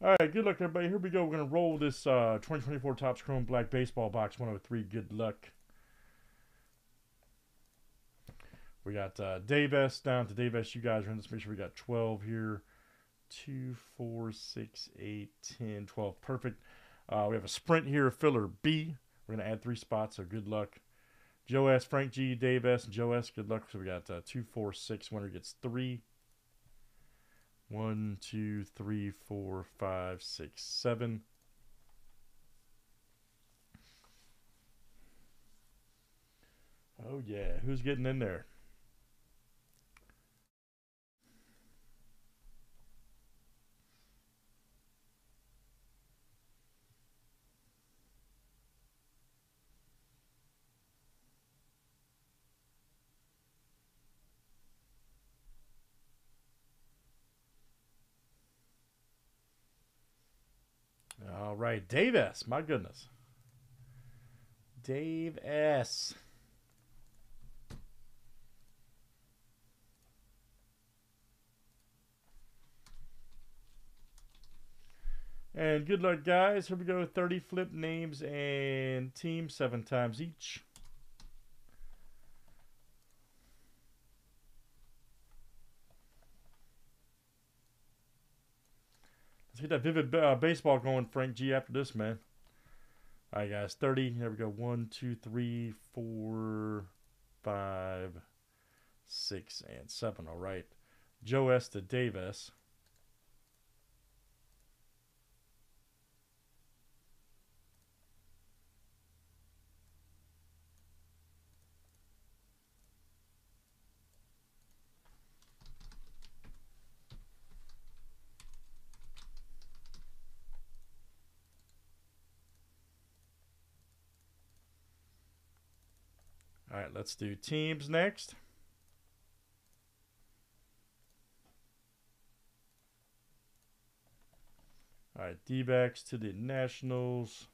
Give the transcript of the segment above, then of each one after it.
All right, good luck, everybody. Here we go. We're going to roll this uh, 2024 Topps Chrome Black Baseball Box 103. Good luck. We got uh, Dave S. down to Dave S. You guys are in this. Make sure we got 12 here. 2, 4, 6, 8, 10, 12. Perfect. Uh, we have a sprint here, filler B. We're going to add three spots, so good luck. Joe S., Frank G., Dave S., and Joe S., good luck. So we got uh, 2, 4, 6. Winner gets 3. 1, 2, 3, 4, 5, 6, 7. Oh, yeah. Who's getting in there? All right, Dave S. My goodness. Dave S. And good luck, guys. Here we go. 30 flip names and teams, seven times each. Let's get that vivid uh, baseball going, Frank G, after this, man. All right, guys. 30. Here we go. One, two, three, four, five, six, and seven. All right. Joe S. to Dave S. All right, let's do teams next. All right, D-backs to the Nationals.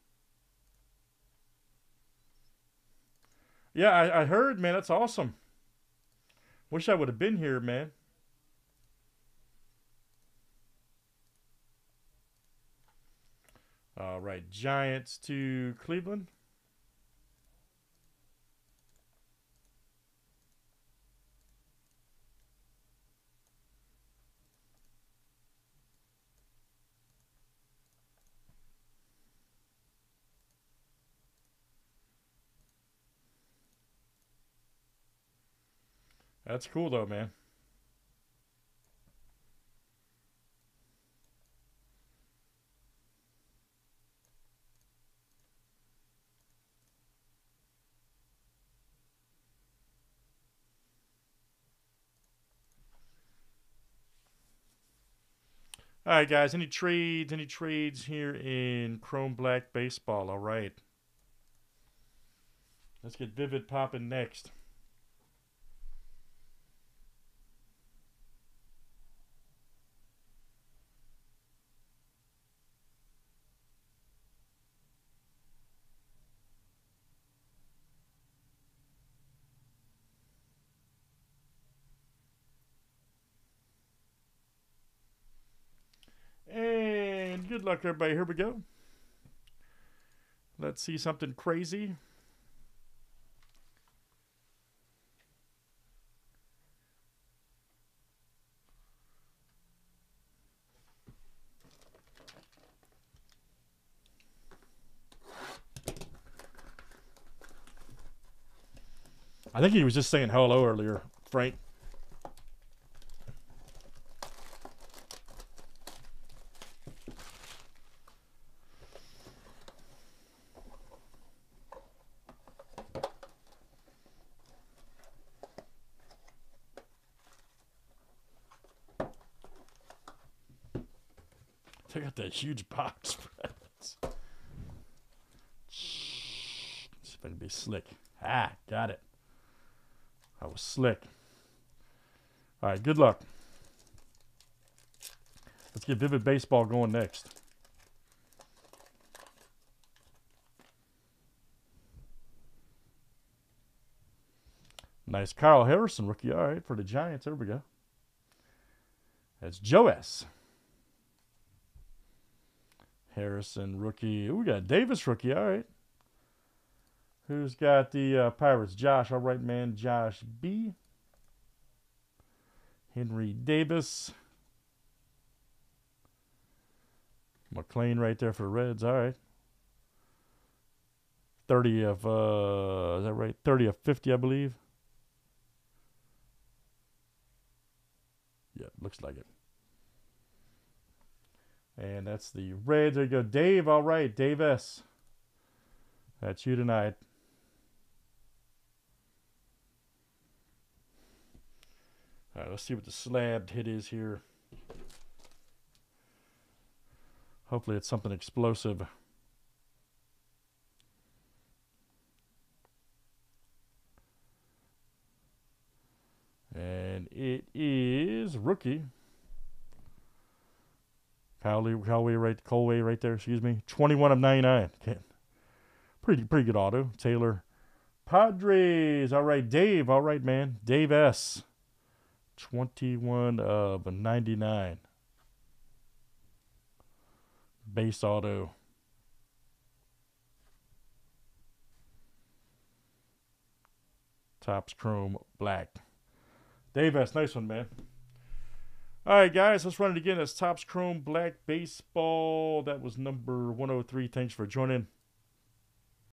Yeah, I, I heard, man. That's awesome. Wish I would have been here, man. All right, Giants to Cleveland. That's cool though, man. All right, guys. Any trades? Any trades here in Chrome Black Baseball? All right. Let's get Vivid popping next. And good luck, everybody. Here we go. Let's see something crazy. I think he was just saying hello earlier, Frank. Check out that huge box. It's gonna be slick. Ah, got it. I was slick. All right, good luck. Let's get Vivid Baseball going next. Nice Kyle Harrison rookie. All right, for the Giants. There we go. That's Joe S. Harrison rookie. Ooh, we got Davis rookie. All right. Who's got the uh, Pirates? Josh. All right, man. Josh B. Henry Davis. McLain right there for the Reds. All right. 30 of, uh, is that right? 30 of 50, I believe. Yeah, looks like it. And that's the Reds. There you go. Dave, all right. Dave S. That's you tonight. All right, let's see what the slabbed hit is here. Hopefully, it's something explosive. And it is rookie. Cowley, Cowley right, Colway right there, excuse me. 21 of 99. Okay. Pretty, pretty good auto. Taylor. Padres. All right, Dave. All right, man. Dave S. 21 of 99. Base auto. Topps Chrome Black. Dave S. Nice one, man. All right, guys, let's run it again. That's Topps Chrome Black Baseball. That was number 103. Thanks for joining.